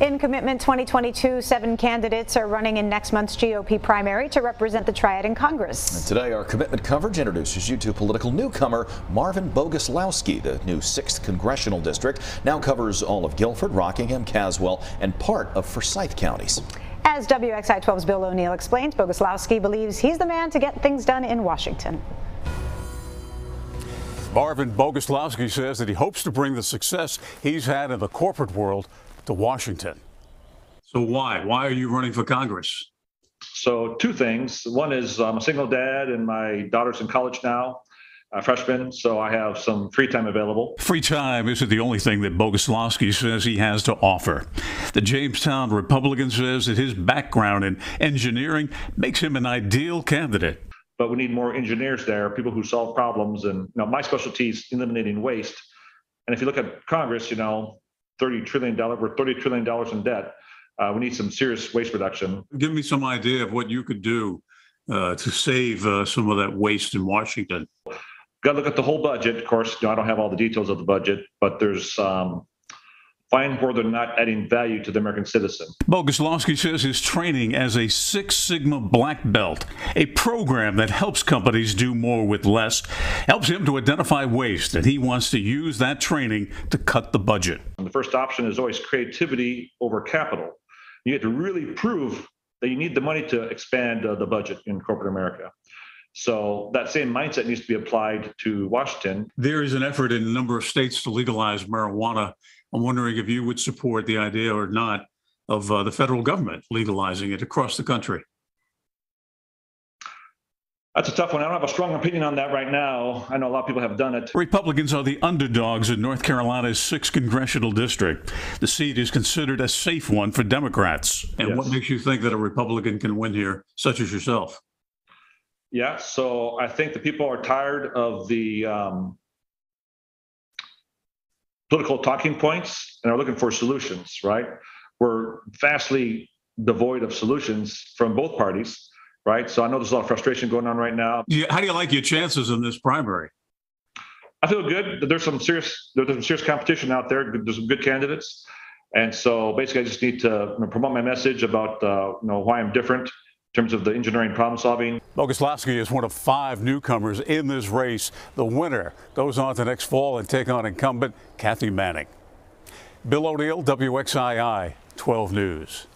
In Commitment 2022, seven candidates are running in next month's GOP primary to represent the Triad in Congress. And today, our commitment coverage introduces you to political newcomer Marvin Boguslawski. The new 6th Congressional District now covers all of Guilford, Rockingham, Caswell, and part of Forsyth counties. As WXII 12's Bill O'Neill explains, Boguslawski believes he's the man to get things done in Washington. Marvin Boguslawski says that he hopes to bring the success he's had in the corporate world to Washington. So why? Why are you running for Congress? So two things. One is I'm a single dad and my daughter's in college now, a freshman, so I have some free time available. Free time isn't the only thing that Boguslawski says he has to offer. The Jamestown Republican says that his background in engineering makes him an ideal candidate. But we need more engineers there, people who solve problems. And you know, my specialty is eliminating waste. And if you look at Congress, you know, $30 trillion, we're $30 trillion in debt. Uh, we need some serious waste reduction. Give me some idea of what you could do uh, to save uh, some of that waste in Washington. Got to look at the whole budget. Of course, you know, I don't have all the details of the budget, but there's um, find where they're not adding value to the American citizen. Boguslawski says his training as a Six Sigma Black Belt, a program that helps companies do more with less, helps him to identify waste, and he wants to use that training to cut the budget. And the first option is always creativity over capital. You have to really prove that you need the money to expand uh, the budget in corporate America. So that same mindset needs to be applied to Washington. There is an effort in a number of states to legalize marijuana I'm wondering if you would support the idea or not of uh, the federal government legalizing it across the country. That's a tough one. I don't have a strong opinion on that right now. I know a lot of people have done it. Republicans are the underdogs in North Carolina's 6th congressional district. The seat is considered a safe one for Democrats. And Yes. what makes you think that a Republican can win here, such as yourself? Yeah, so I think the people are tired of the um, political talking points and are looking for solutions, right? We're vastly devoid of solutions from both parties, right? So I know there's a lot of frustration going on right now. You- How do you like your chances in this primary? I feel good there's some serious there's some serious competition out there. There's some good candidates, and so basically, I just need to promote my message about uh, you know why I'm different in terms of the engineering problem solving. Boguslawski is one of five newcomers in this race. The winner goes on to next fall and take on incumbent Kathy Manning. Bill O'Neill, WXII 12 News.